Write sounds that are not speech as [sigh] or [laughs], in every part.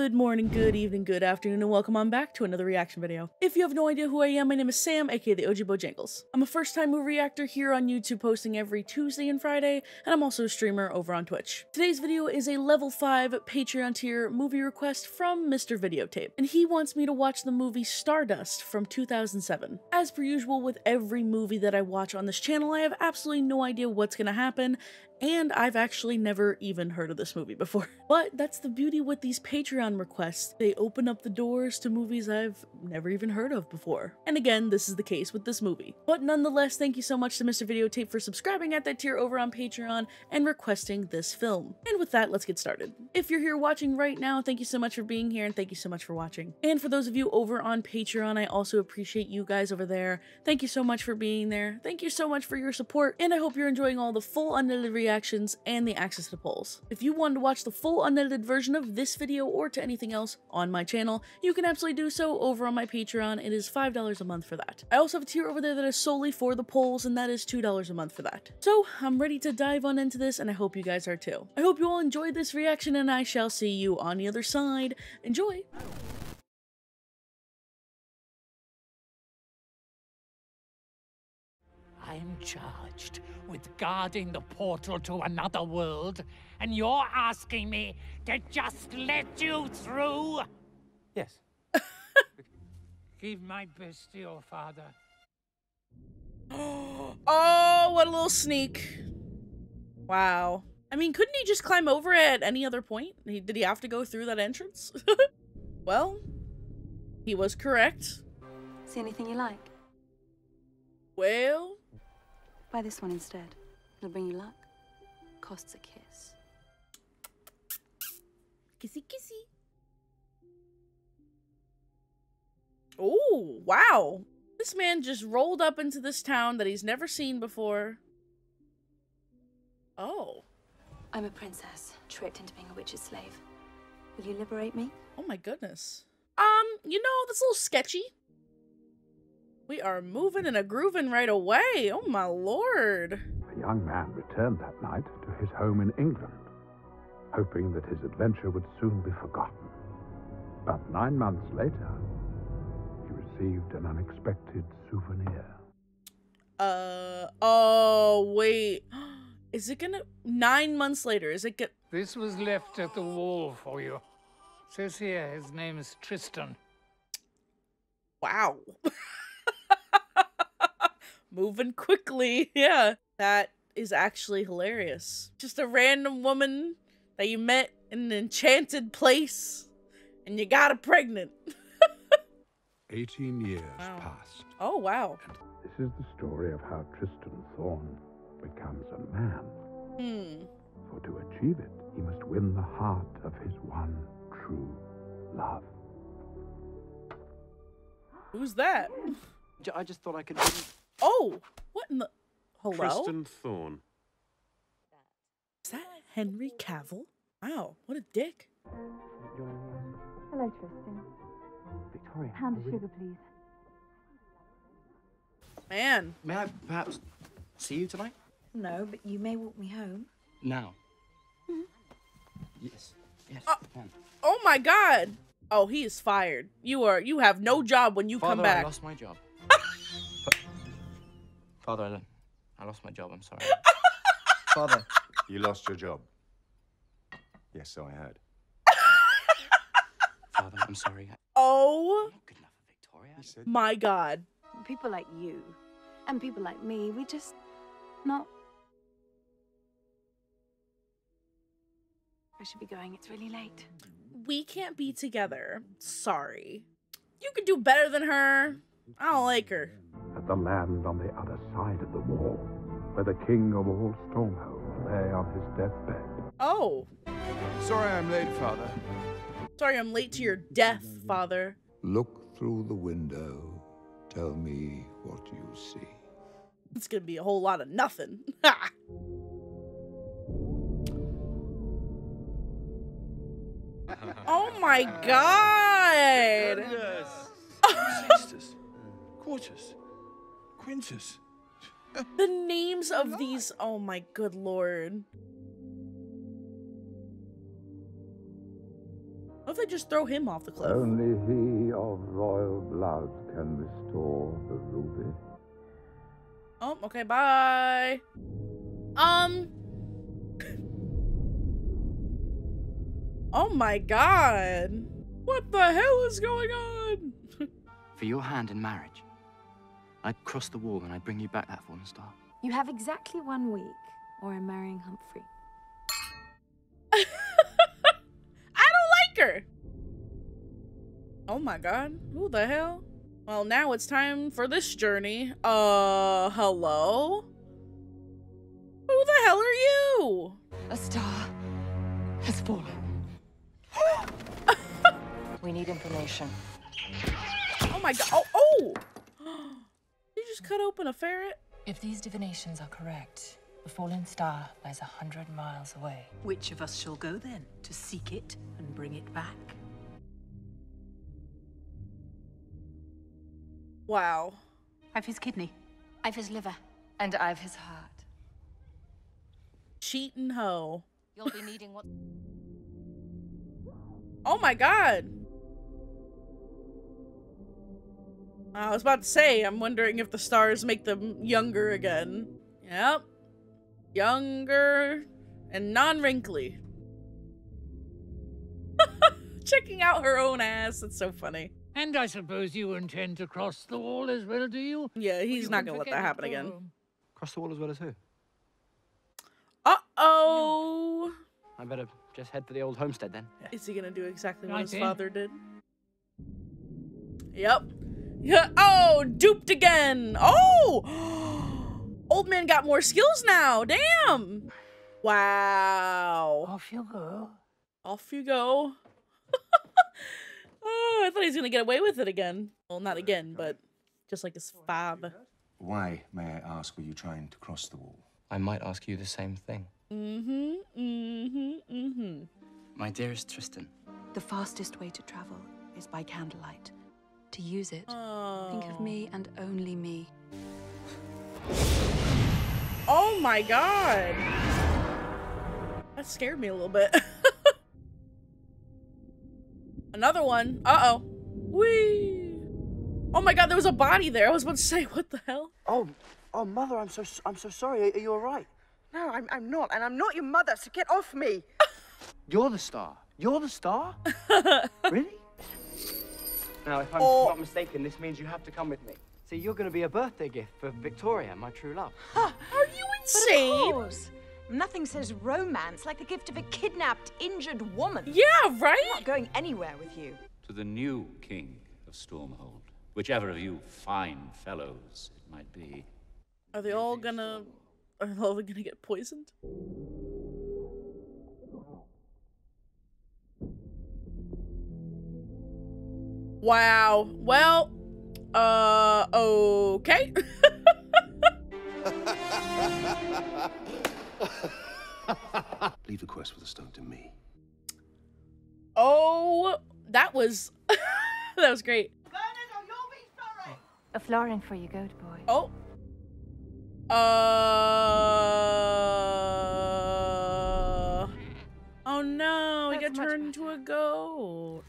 Good morning, good evening, good afternoon, and welcome on back to another reaction video. If you have no idea who I am, my name is Sam, aka the OG Bojangles. I'm a first-time movie reactor here on YouTube posting every Tuesday and Friday, and I'm also a streamer over on Twitch. Today's video is a level 5 Patreon tier movie request from Mr. Videotape, and he wants me to watch the movie Stardust from 2007. As per usual with every movie that I watch on this channel, I have absolutely no idea what's gonna happen, and I've actually never even heard of this movie before. [laughs] But that's the beauty with these Patreon requests. They open up the doors to movies I've never even heard of before. And again, this is the case with this movie. But nonetheless, thank you so much to Mr. Videotape for subscribing at that tier over on Patreon and requesting this film. And with that, let's get started. If you're here watching right now, thank you so much for being here and thank you so much for watching. And for those of you over on Patreon, I also appreciate you guys over there. Thank you so much for being there. Thank you so much for your support, and I hope you're enjoying all the full unedited and the access to polls. If you wanted to watch the full unedited version of this video or to anything else on my channel, you can absolutely do so over on my Patreon. It is $5 a month for that. I also have a tier over there that is solely for the polls, and that is $2 a month for that. So I'm ready to dive on into this, and I hope you guys are too. I hope you all enjoyed this reaction, and I shall see you on the other side. Enjoy! I'm charged with guarding the portal to another world, and you're asking me to just let you through? Yes. [laughs] Give my best to your father. [gasps] oh, what a little sneak. Wow. I mean, couldn't he just climb over it at any other point? He, did he have to go through that entrance? [laughs] well, he was correct. See anything you like? Well, Buy this one instead. It'll bring you luck. Costs a kiss. kissy kissy. Oh, wow. This man just rolled up into this town that he's never seen before. Oh. I'm a princess, tricked into being a witch's slave. Will you liberate me? Oh my goodness. Um, you know, that's a little sketchy. We are moving and a grooving right away. Oh my lord. The young man returned that night to his home in England, hoping that his adventure would soon be forgotten. But nine months later, he received an unexpected souvenir. Uh, oh, wait. [gasps] Is it gonna, nine months later, is it gonna, This was left at the wall for you. Says here his name is Tristan. wow. [laughs] Moving quickly. [laughs] Yeah. That is actually hilarious. Just a random woman that you met in an enchanted place and you got her pregnant. [laughs] 18 years Wow. passed. Oh, wow. This is the story of how Tristan Thorn becomes a man. Hmm. For to achieve it, he must win the heart of his one true love. Who's that? [laughs] I just thought I could. Oh, what in the, hello? Tristan Thorn. Is that Henry Cavill? Wow, what a dick. Hello, Tristan. Victoria. Pound of sugar, please. Man. May I perhaps see you tonight? No, but you may walk me home. Now. Yes. Yes. Uh, you can. Oh my god. Oh, he is fired. You are you have no job when you Father, come I back. lost my job. Fa- Father, I, lost my job. I'm sorry. [laughs] Father. You lost your job. Yes, so I heard. [laughs] Father, I'm sorry. Oh good enough for Victoria. He said my god. People like you and people like me, we just not. I should be going. It's really late. We can't be together. Sorry. You could do better than her. I don't like her. At the land on the other side of the wall, where the king of all Stormhold lay on his deathbed. Oh. Sorry I'm late, Father. Sorry I'm late to your death, father. Look through the window. Tell me what you see. It's gonna be a whole lot of nothing. [laughs] oh my god! [laughs] Sextus, Quartus, [laughs] Quintus. The names of these, oh my good lord. What if they just throw him off the cliff? Only he of royal blood can restore the ruby. Oh, okay, bye. Um. oh my god. What the hell is going on? [laughs] For your hand in marriage, I'd cross the wall and I'd bring you back that fallen star. You have exactly one week, or I'm marrying Humphrey. [laughs] I don't like her. Oh my god. Who the hell? Well, now it's time for this journey. Uh, hello? Who the hell are you? A star has fallen. [gasps] we need information. Oh my god. Oh, oh! You just cut open a ferret? If these divinations are correct, the fallen star lies a hundred miles away. Which of us shall go then to seek it and bring it back? Wow. I've his kidney. I've his liver. And I've his heart. Cheating hoe. You'll be needing what? Oh my god. I was about to say, I'm wondering if the stars make them younger again. Yep. Younger and non-wrinkly. [laughs] Checking out her own ass. It's so funny. And I suppose you intend to cross the wall as well, do you? Yeah, he's You not gonna let that happen again. Cross the wall as well as who? Uh-oh. I better just head for the old homestead then. Is he gonna do exactly what Right his then. father did? Yep. Yeah. Oh, duped again. Oh! [gasps] Old man got more skills now. Damn. Wow. Off you go. Off you go. [laughs] oh, I thought he was gonna get away with it again. Well, not again, but just like his father. Why, may I ask, were you trying to cross the wall? I might ask you the same thing. Mm-hmm. Mm-hmm. Mm-hmm. My dearest Tristan, The fastest way to travel is by candlelight. To use it, Oh. think of me and only me. Oh my god. That scared me a little bit. [laughs] Another one. Uh-oh. Whee! Oh my god, there was a body there. I was about to say, what the hell? Oh, oh, mother, I'm so, I'm so sorry. Are, are you all right? No, I'm, I'm not, and I'm not your mother. So get off me. [laughs] you're the star. You're the star? [laughs] really? Now, if I'm Oh. not mistaken, this means you have to come with me. See, you're going to be a birthday gift for Victoria, my true love. [laughs] Are you insane? Of course. Nothing says romance like the gift of a kidnapped, injured woman. Yeah, right? I'm not going anywhere with you. to the new king of Stormhold, whichever of you fine fellows it might be. Are they all gonna... Are they all gonna get poisoned? Wow. Well, uh, okay. [laughs] Leave the quest for the stone to me. oh, that was... [laughs] that was great. A florin for you, goat boy. Oh. Uh. Oh no, he got That's turned into a goat.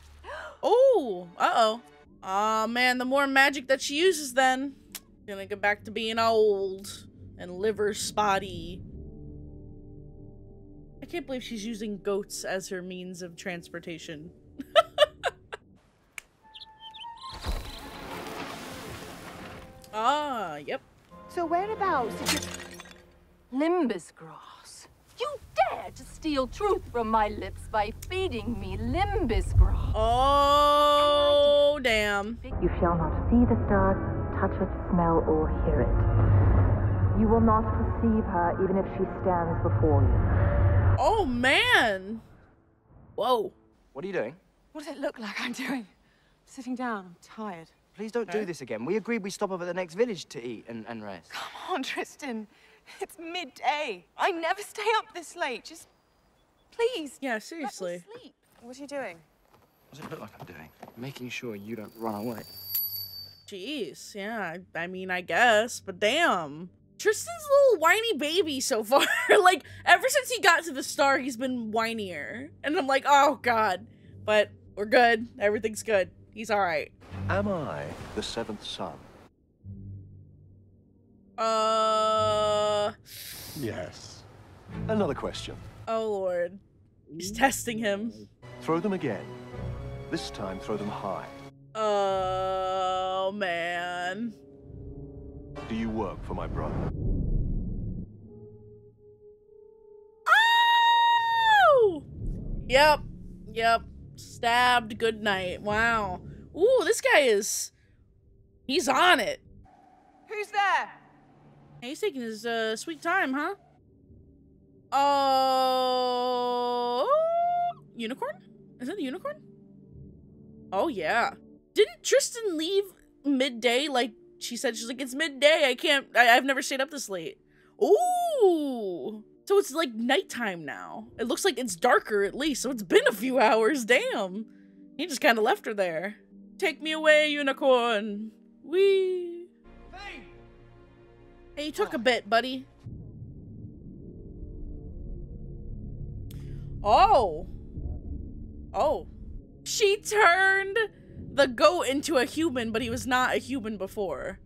Oh, uh oh. Aw man, the more magic that she uses, then gonna go back to being old and liver spotty. I can't believe she's using goats as her means of transportation. [laughs] ah, yep. So whereabouts is your Limbus grass. You dare to steal truth from my lips by feeding me limbus grass. Oh, damn. You shall not see the star, touch it, smell, or hear it. You will not perceive her even if she stands before you. Oh, man. Whoa. What are you doing? What does it look like I'm doing? I'm Sitting down. I'm tired. Please don't do this again. We agreed we'd stop over at the next village to eat and, and rest. Come on, Tristan. It's midday. I never stay up this late. Just please. Yeah, let me seriously. sleep. What are you doing? What does it look like I'm doing? Making sure you don't run away. Jeez. Yeah, I, I mean, I guess, but damn. Tristan's a little whiny baby so [laughs] far. like, ever since he got to the star, he's been whinier. And I'm like, oh, God. But We're good. Everything's good. He's all right. Am I the seventh son? Uh. Yes. Another question. Oh lord. He's testing him. Throw them again. This time, throw them high. Oh man. Do you work for my brother? Oh! Yep. Yep. Stabbed. Good night. Wow. Ooh, this guy is. He's on it. Who's there? He's taking his uh, sweet time, huh? Oh, unicorn? Is it the unicorn? Oh yeah. Didn't Tristan leave midday? Like she said, she's like, it's midday. I can't. I, I've never stayed up this late. Ooh. So it's like nighttime now. It looks like it's darker at least. So it's been a few hours. Damn. He just kind of left her there. Take me away, unicorn. Wee. You took a bit, buddy. Oh. Oh. She turned the goat into a human, but he was not a human before.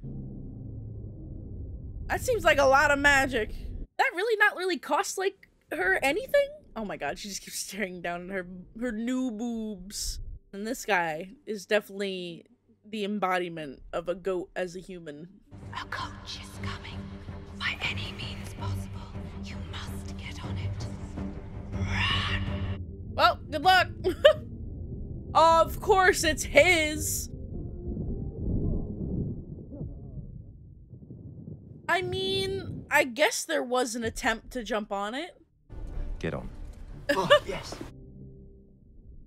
That seems like a lot of magic. That really not really cost like her anything? Oh my god, she just keeps staring down at her her new boobs. And this guy is definitely the embodiment of a goat as a human. A coach is coming. Well, good luck. [laughs] of course it's his. I mean, I guess there was an attempt to jump on it. Get on. Oh, [laughs] yes.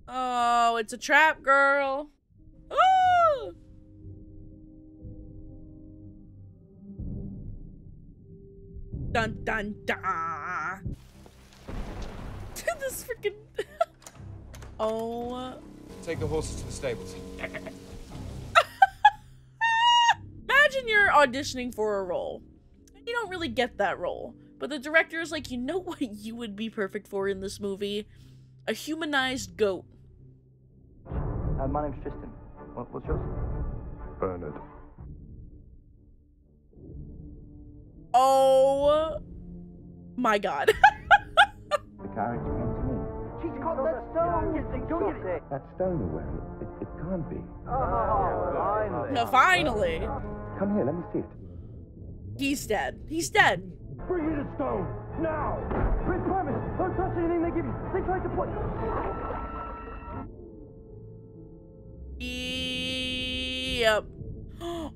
Oh, it's a trap girl. Dun dun dun. [laughs] this freaking. Oh. Take the horses to the stables. [laughs] Imagine you're auditioning for a role. And you don't really get that role. But the director is like, you know what you would be perfect for in this movie? A humanized goat. Uh, my name's Tristan. What, what's yours? Bernard. Oh my god. [laughs] The carriage that stone. Go get it. That stone where it, it, it can't be. Oh, no, finally. Come here, let me see it. He's dead. He's dead. Bring me the stone now. Chris, promise. Don't touch anything they give you. They tried to put. Yep. [gasps]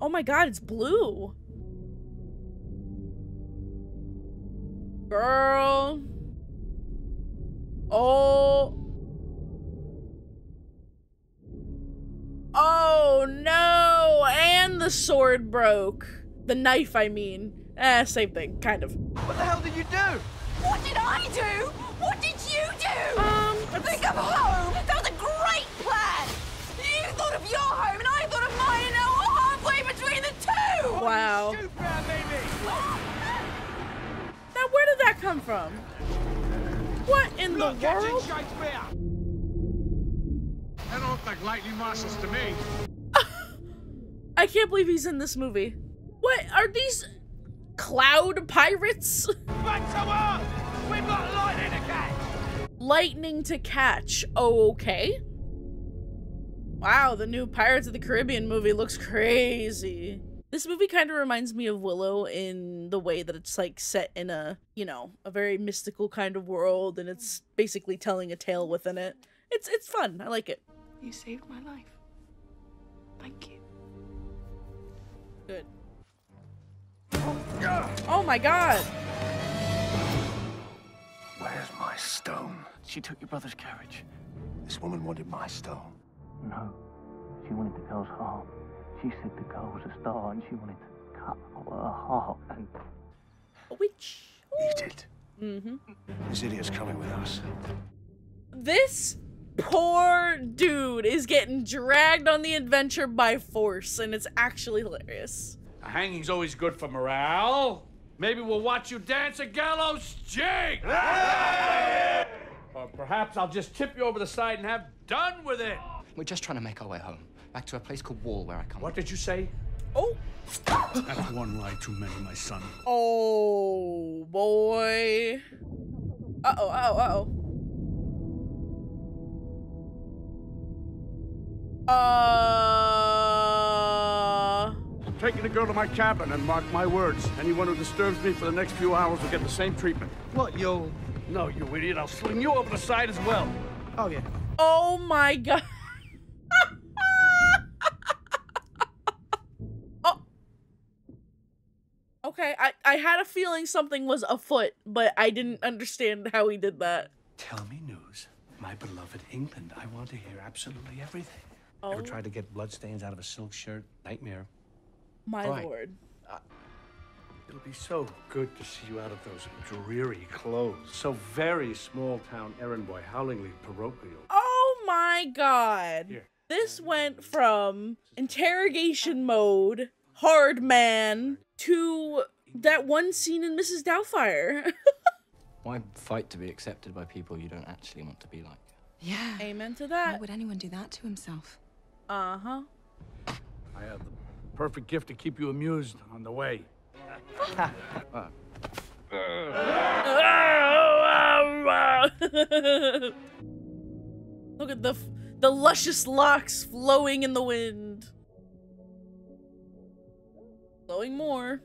Oh my god, it's blue. Girl. Oh. Oh no! And the sword broke. The knife, I mean. Eh, same thing, kind of. What the hell did you do? What did I do? What did you do? Um, think of home. That was a great plan. You thought of your home, and I thought of mine, and now we're halfway between the two. Wow. [laughs] Now, where did that come from? What in the world? They don't look like lightning marshals to me. [laughs] I can't believe he's in this movie. What are these cloud pirates? [laughs] Back to work! We've got lightning to catch! Lightning to catch. Oh, Okay. Wow, the new Pirates of the Caribbean movie looks crazy. This movie kind of reminds me of Willow in the way that it's like set in a, you know, a very mystical kind of world and it's basically telling a tale within it. It's it's fun. I like it. You saved my life. Thank you. Good. Oh my god. Where's my stone? She took your brother's carriage. This woman wanted my stone. No. She wanted the girl's heart. She said the girl was a star and she wanted to cut out her heart and. A witch. Eat it. Mm-hmm. This idiot's coming with us. This poor dude is getting dragged on the adventure by force, and it's actually hilarious. A hanging's always good for morale. Maybe we'll watch you dance a gallows jig. Or perhaps I'll just tip you over the side and have done with it. We're just trying to make our way home. Back to a place called Wall where I come What did you say? Oh. That's one lie too many, my son. Oh boy. Uh oh, uh oh, uh oh. Uh. I'm taking the girl to my cabin and mark my words. Anyone who disturbs me for the next few hours will get the same treatment. What, you'll... No, you idiot. I'll sling you over the side as well. Oh, yeah. Oh my god. oh. Okay, I, I had a feeling something was afoot, but I didn't understand how he did that. Tell me news. My beloved England. I want to hear absolutely everything. Oh. Ever tried to get bloodstains out of a silk shirt? Nightmare. My Right. lord. Uh, it'll be so good to see you out of those dreary clothes. So very small town errand boy, howlingly parochial. Oh my god. Here. This went from interrogation mode, hard man, to that one scene in Mrs. Doubtfire. [laughs] Why fight to be accepted by people you don't actually want to be like? Yeah. Amen to that. Why that. would anyone do that to himself? Uh huh. I have the perfect gift to keep you amused on the way. [laughs] Look at the f- the luscious locks flowing in the wind. Flowing more.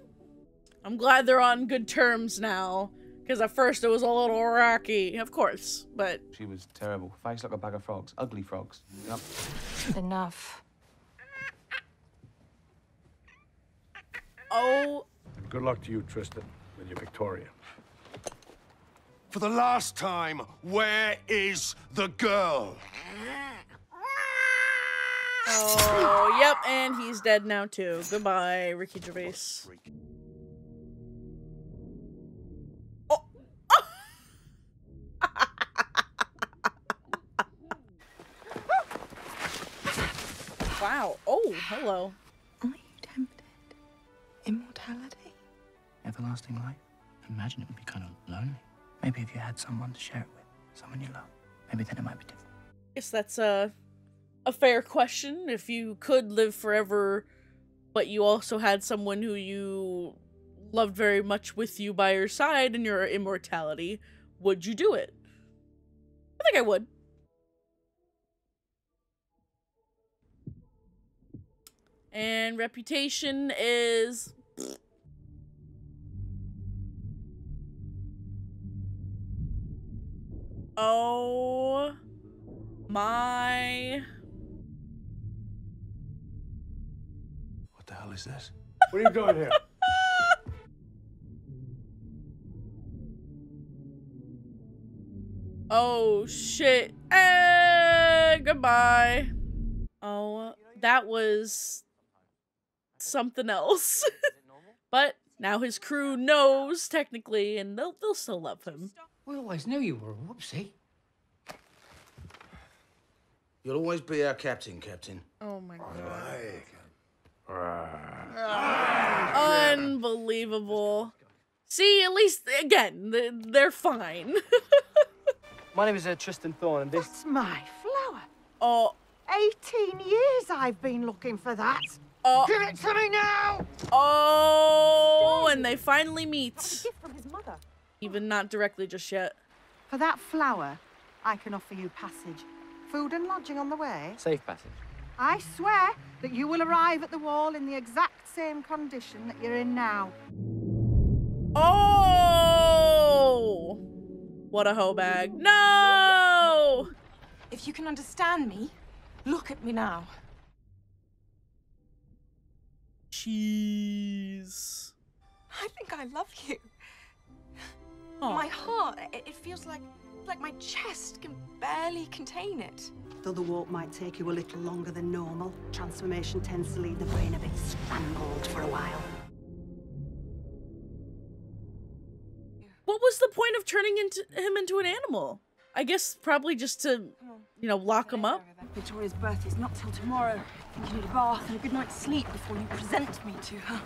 I'm glad they're on good terms now. Because at first it was a little rocky, of course, but She was terrible. Face like a bag of frogs. Ugly frogs. Yep. Enough. oh, And good luck to you, Tristan, with your Victoria. For the last time, where is the girl? oh, yep, and he's dead now too. Goodbye, Ricky Gervais. Oh, hello. Are you tempted? Immortality? Everlasting life? Imagine it would be kind of lonely. Maybe if you had someone to share it with, someone you love, maybe then it might be different. guess that's a a fair question. If you could live forever, but you also had someone who you loved very much with you by your side in your immortality, would you do it? I think I would. And reputation is Oh my What the hell is this? What are you doing here? [laughs] Oh shit. Eh, goodbye. Oh, that was something else. [laughs] but now his crew knows technically and they'll they'll still love him. We always knew you were a whoopsie. You'll always be our captain, Captain. Oh my god. Right. Unbelievable. See, at least again, they're fine. [laughs] My name is uh, Tristan Thorn, and this... It's my flower. Oh. 18 years I've been looking for that. Oh. Give it to me now! Oh, and they finally meet. gift from his mother. Even not directly just yet. For that flower, I can offer you passage. Food and lodging on the way. Safe passage. I swear that you will arrive at the wall in the exact same condition that you're in now. Oh! What a hoe bag. No! If you can understand me, look at me now. Cheese. I think I love you. Aw. My heart, it, it feels like like my chest can barely contain it. Though the walk might take you a little longer than normal, transformation tends to leave the brain a bit scrambled for a while. What was the point of turning into him into an animal? I guess probably just to, you know, lock him up. Victoria's birth is not till tomorrow. I think you need a bath and a good night's sleep before you present me to her.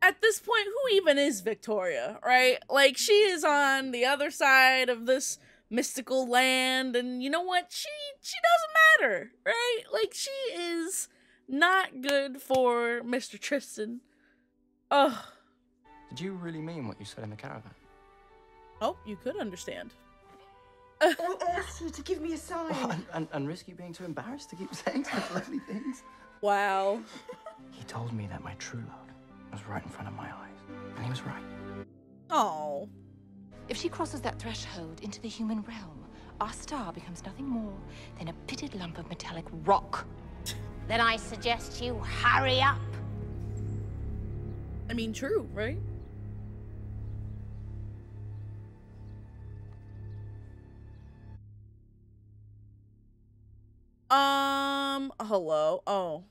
At this point, who even is Victoria, right? Like, she is on the other side of this mystical land and you know what? She she doesn't matter, right? Like she is not good for Mr. Tristan. Ugh. Did you really mean what you said in the caravan? Oh, you could understand. I asked you to give me a sign. and, and, and risk you being too embarrassed to keep [laughs] saying such lovely things? Wow. He told me that my true love was right in front of my eyes. And he was right. Oh. If she crosses that threshold into the human realm, our star becomes nothing more than a pitted lump of metallic rock. Then I suggest you hurry up. I mean, true, right? Um, hello. Oh.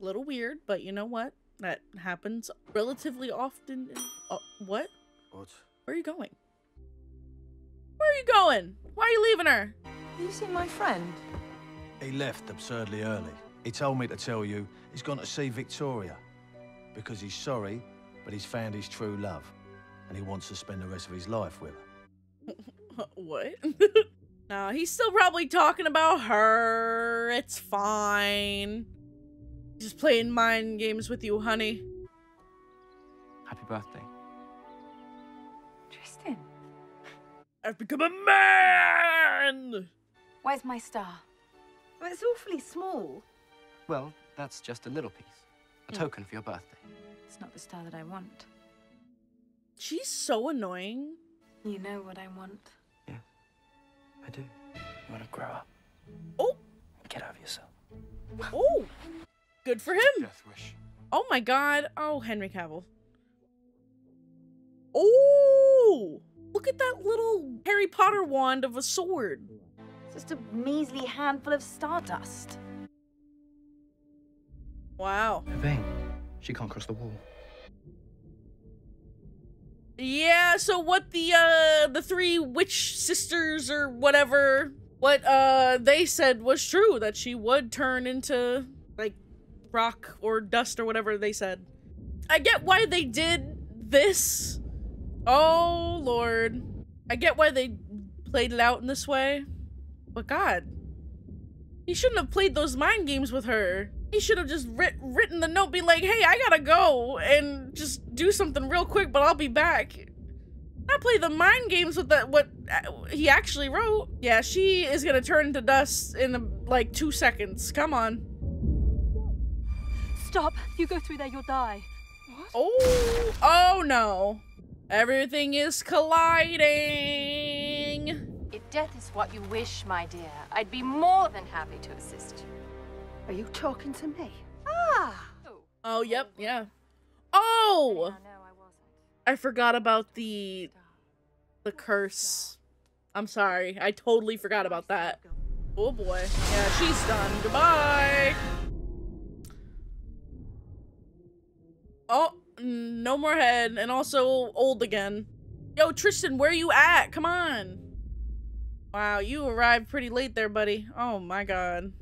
A little weird, but you know what? That happens relatively often. In, oh, what? What? Where are you going? Where are you going? Why are you leaving her? Have you seen my friend? He left absurdly early. He told me to tell you he's gone to see Victoria. Because he's sorry, but he's found his true love. And he wants to spend the rest of his life with her. [laughs] what? [laughs] no, he's still probably talking about her. It's fine. Just playing mind games with you, honey. Happy birthday. Tristan. I've become a man! Where's my star? Well, it's awfully small. Well, that's just a little piece. A hmm. token for your birthday. It's not the star that I want. She's so annoying. You know what I want. I do. You want to grow up. Oh! Get over yourself. Oh! Good for him. Death wish. Oh my god. Oh, Henry Cavill. Oh! Look at that little Harry Potter wand of a sword. It's just a measly handful of stardust. Wow. Yvaine, she can't cross the wall. Yeah, so what the uh the three witch sisters or whatever what uh they said was true that she would turn into like rock or dust or whatever they said. I get why they did this. Oh lord. I get why they played it out in this way. But god. He shouldn't have played those mind games with her. He should have just writ written the note, be like, hey, I gotta go and just do something real quick, but I'll be back. Not play the mind games with that what uh, he actually wrote. Yeah, she is gonna turn to dust in like two seconds. Come on. Stop! If you go through there, you'll die. What? Oh, oh no. Everything is colliding. If death is what you wish, my dear, I'd be more than happy to assist you. Are you talking to me? Ah! Oh, yep, yeah. Oh! I forgot about the the curse. I'm sorry. I totally forgot about that. Oh boy. Yeah, she's done. Goodbye. Oh, no more head and also old again. Yo, Tristan, where you at? Come on. Wow, you arrived pretty late there, buddy. Oh my god.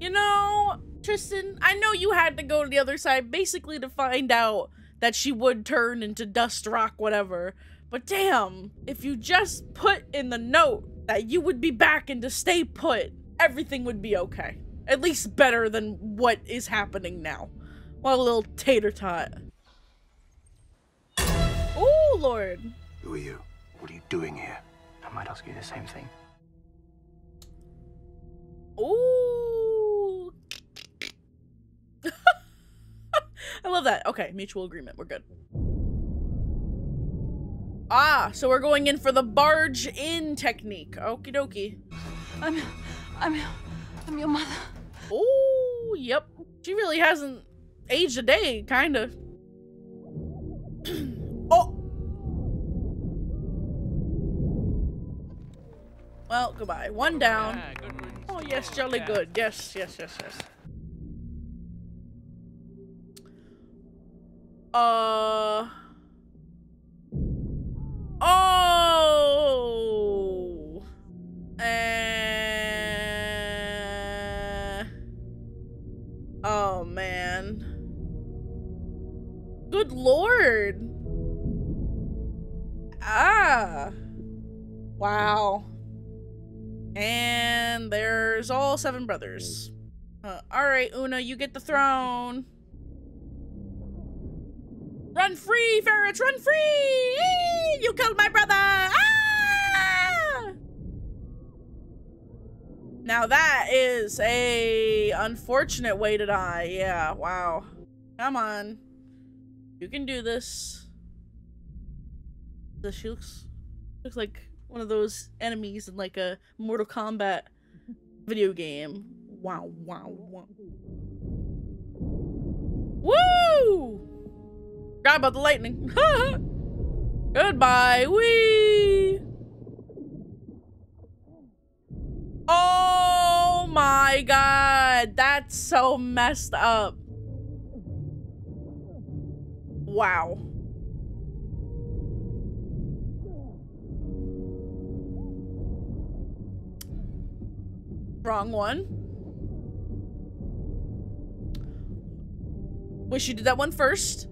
You know, Tristan, I know you had to go to the other side basically to find out that she would turn into dust rock whatever. But damn, if you just put in the note that you would be back and to stay put, everything would be okay. At least better than what is happening now. What a little tater tot. Oh, Lord. Who are you? What are you doing here? I might ask you the same thing. Ooh. I love that. Okay, mutual agreement. We're good. Ah, so we're going in for the barge in technique. Okie dokie. I'm, I'm, I'm your mother. Oh, yep. She really hasn't aged a day, kind of. [clears throat] oh. Well, goodbye. One down. Oh, yes, jolly good. Yes, yes, yes, yes. Uh. Oh. Uh, oh man. Good lord. Ah. Wow. And there's all seven brothers. Uh, all right, Una, you get the throne. Run free, ferrets, run free! Eee, you killed my brother! Ah! Now that is a unfortunate way to die. Yeah, wow. Come on. You can do this. This she looks looks like one of those enemies in like a Mortal Kombat video game. Wow, wow, wow. Woo! Forgot about the lightning. [laughs] Goodbye. Wee. Oh my god. That's so messed up. Wow. Wrong one. Wish you did that one first.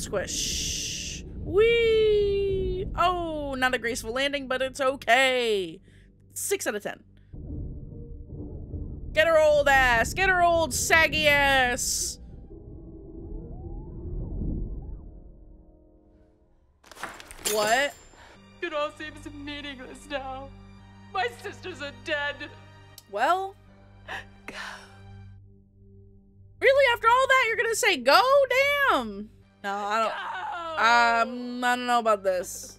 Squish. Whee! Oh, not a graceful landing, but it's okay. Six out of ten. Get her old ass. Get her old saggy ass. What? It all seems meaningless now. My sisters are dead. Well, go. really, after all that, you're gonna say go? Damn. No, I don't. Um, I don't know about this.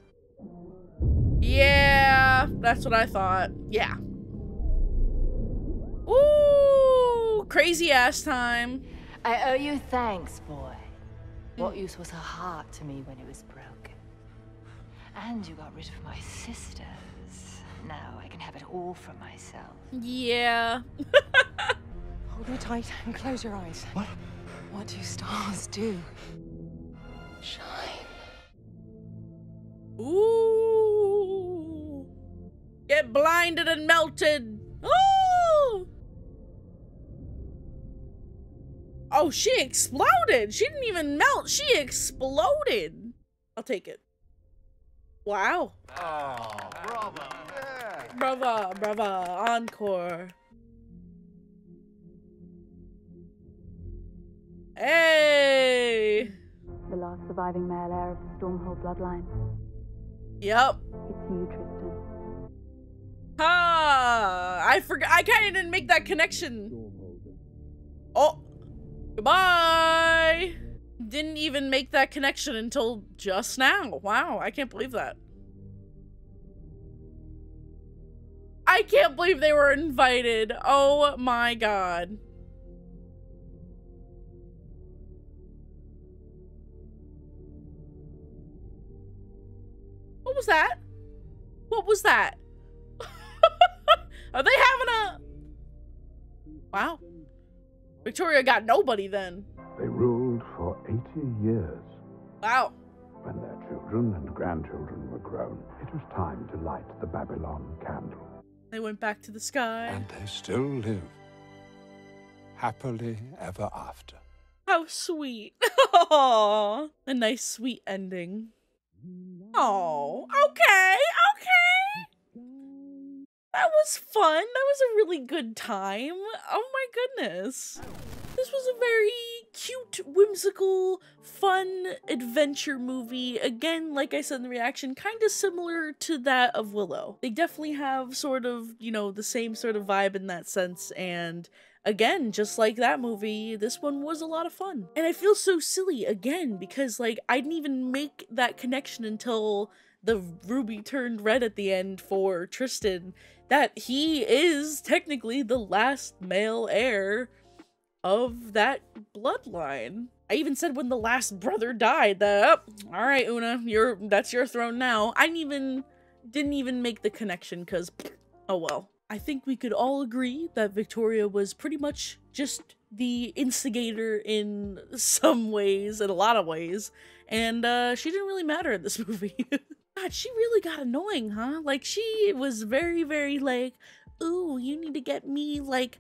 Yeah, that's what I thought. Yeah. Ooh, crazy ass time. I owe you thanks, boy. What use was her heart to me when it was broken? And you got rid of my sisters. Now I can have it all for myself. Yeah. [laughs] Hold me tight and close your eyes. What? What do stars do? Shine. Ooh. Get blinded and melted. Oh. Oh, she exploded. She didn't even melt. She exploded. I'll take it. Wow. Oh, bravo. Brava, brava, encore. Hey! The last surviving male heir of the Stormhold bloodline. Yep. It's you, Tristan. Ah, I forgot. I kind of didn't make that connection. Oh, goodbye. Didn't even make that connection until just now. Wow, I can't believe that. I can't believe they were invited. Oh my god. What was that? [laughs] Are they having a... Wow. Victoria got nobody then. They ruled for 80 years. Wow. When their children and grandchildren were grown, it was time to light the Babylon candle. They went back to the sky. And they still live. Happily ever after. How sweet. [laughs] Aww. A nice sweet ending. Oh, okay, okay. That was fun. That was a really good time. Oh my goodness. This was a very cute, whimsical, fun adventure movie. Again, like I said in the reaction, kind of similar to that of Willow. They definitely have sort of, you know, the same sort of vibe in that sense and again, just like that movie, this one was a lot of fun. And I feel so silly again because like I didn't even make that connection until the ruby turned red at the end for Tristan that he is technically the last male heir of that bloodline. I even said when the last brother died that, oh, all right, Una, you're that's your throne now. I didn't even didn't even make the connection because, oh well. I think we could all agree that Victoria was pretty much just the instigator in [laughs] some ways, in a lot of ways, and uh, she didn't really matter in this [laughs] movie. God, she really got annoying, huh? Like, she was very, very like, ooh, you need to get me, like,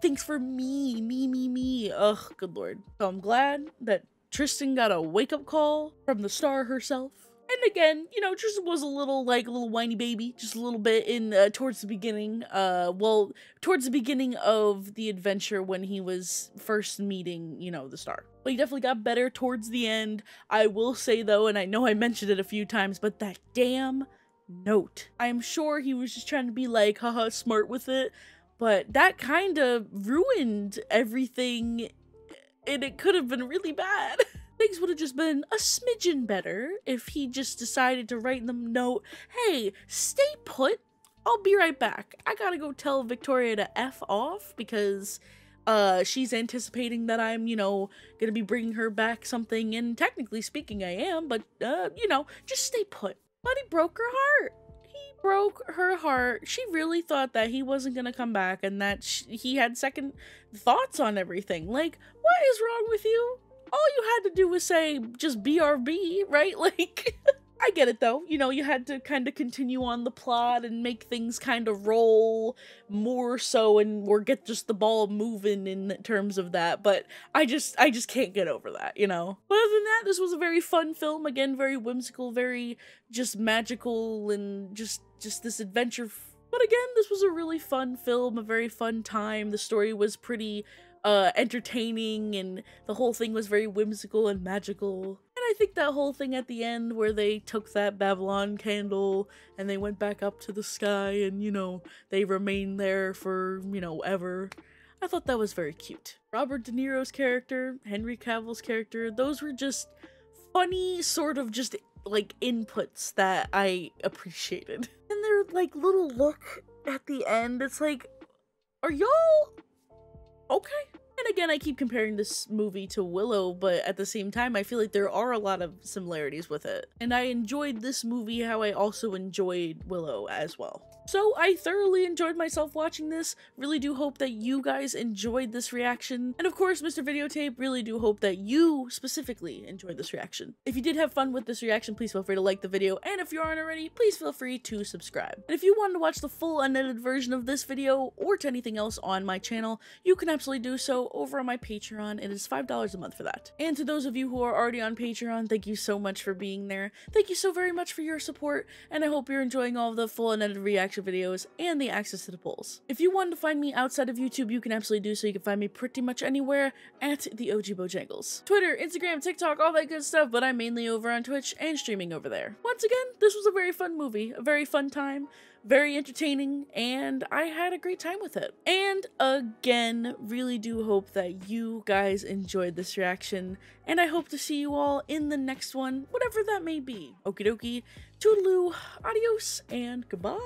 things for me, me, me, me. Ugh, good lord. So I'm glad that Tristan got a wake up call from the star herself. And again, you know, just was a little like a little whiny baby, just a little bit in uh, towards the beginning. Uh, well, towards the beginning of the adventure when he was first meeting, you know, the star. But he definitely got better towards the end. I will say though, and I know I mentioned it a few times, but that damn note. I am sure he was just trying to be like, haha, smart with it, but that kind of ruined everything, and it could have been really bad. [laughs] Things would have just been a smidgen better if he just decided to write them note, hey, stay put. I'll be right back. I gotta go tell Victoria to F off because uh she's anticipating that I'm, you know, gonna be bringing her back something and technically speaking I am, but uh, you know, just stay put. But he broke her heart. He broke her heart. She really thought that he wasn't gonna come back and that sh- he had second thoughts on everything. Like, what is wrong with you? All you had to do was say just BRB, right? [laughs] Like I get it though. You know, you had to kind of continue on the plot and make things kind of roll more so and or get just the ball moving in terms of that. But I just I just can't get over that, you know. But other than that, this was a very fun film. Again, very whimsical, very just magical and just just this adventure but again, this was a really fun film, a very fun time. The story was pretty uh, entertaining and the whole thing was very whimsical and magical. And I think that whole thing at the end where they took that Babylon candle and they went back up to the sky and, you know, they remained there for, you know, ever. I thought that was very cute. Robert De Niro's character, Henry Cavill's character, those were just funny, sort of just like inputs that I appreciated. [laughs] And their like little look at the end, it's like, are y'all okay. And again, I keep comparing this movie to Willow, but at the same time, I feel like there are a lot of similarities with it. And I enjoyed this movie how I also enjoyed Willow as well. So I thoroughly enjoyed myself watching this. Really do hope that you guys enjoyed this reaction. And of course, Mr. Videotape, really do hope that you specifically enjoyed this reaction. If you did have fun with this reaction, please feel free to like the video. And if you aren't already, please feel free to subscribe. And if you wanted to watch the full unedited version of this video or to anything else on my channel, you can absolutely do so over on my Patreon. It is $5 a month for that. And to those of you who are already on Patreon, thank you so much for being there. Thank you so very much for your support. And I hope you're enjoying all of the full unedited reaction videos and the access to the polls. If you wanted to find me outside of YouTube, you can absolutely do so. You can find me pretty much anywhere at the OG Bojangles. Twitter, Instagram, TikTok, all that good stuff, but I'm mainly over on Twitch and streaming over there. Once again, this was a very fun movie, a very fun time, very entertaining, and I had a great time with it. And again, really do hope that you guys enjoyed this reaction, and I hope to see you all in the next one, whatever that may be. Okie dokie, toodaloo, adios, and goodbye.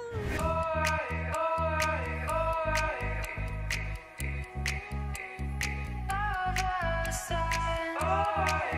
Oh,